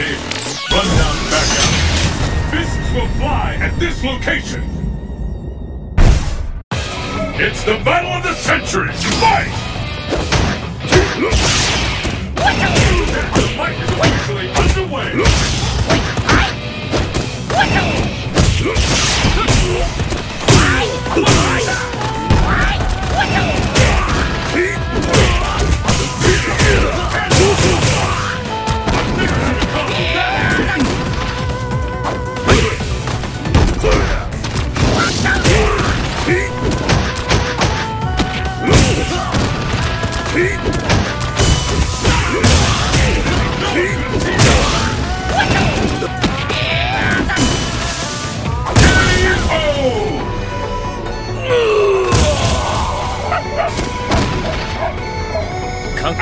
Run down back out. Fists will fly at this location. It's the battle of the centuries. Fight!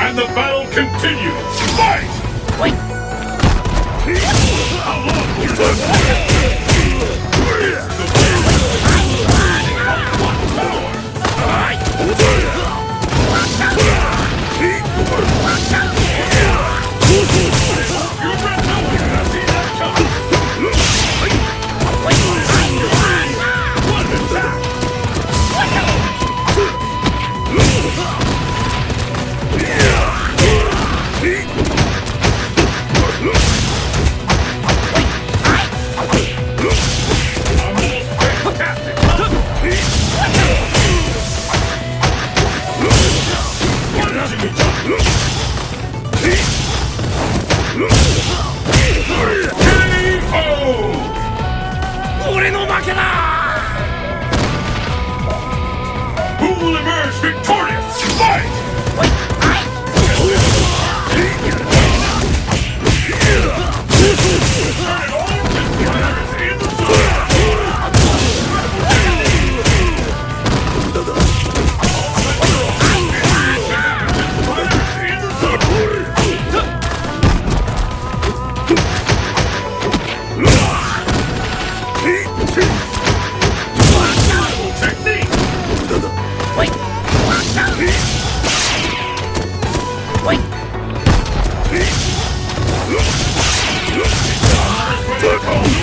And the battle continues! Fight! Wait. How long will you Football!